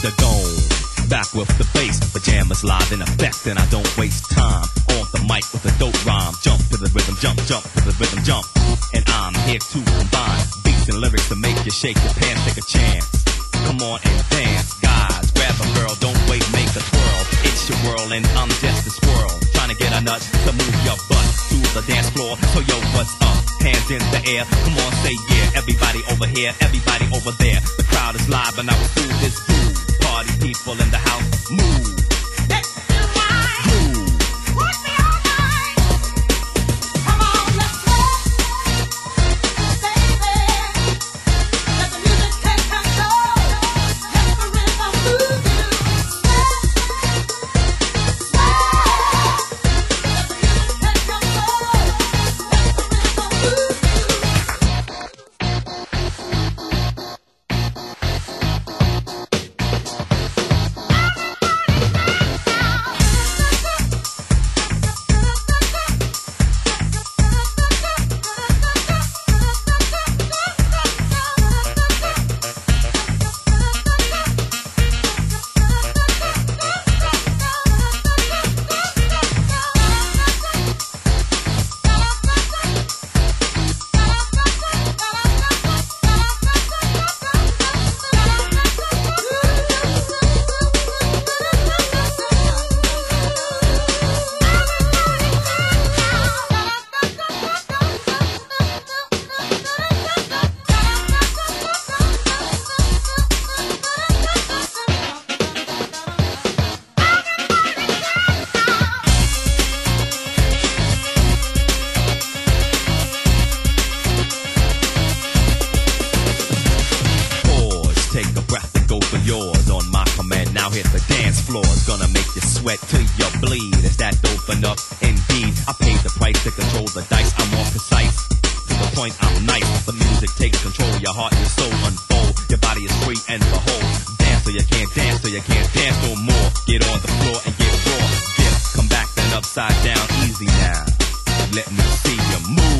the dome. Back with the bass, pajamas live in effect, and I don't waste time on the mic with a dope rhyme. Jump to the rhythm, jump, jump to the rhythm, jump. And I'm here to combine beats and lyrics to make you shake your pants, take a chance. Come on and dance, guys. Grab a girl, don't wait, make a twirl. It's your world, and I'm just a squirrel. Trying to get a nut to move your butt to the dance floor. So yo, what's up? Hands in the air. Come on, say yeah. Everybody over here, everybody over there. The crowd is live, and I will do this groove. Party people in the floor. It's gonna make you sweat till you bleed. Is that dope enough? Indeed, I paid the price to control the dice. I'm more precise. To the point, I'm nice. The music takes control. Your heart and soul unfold. Your body is free and behold. Dance till you can't dance till you can't dance no more. Get on the floor and get raw. Dip, come back then upside down. Easy now. Let me see you move.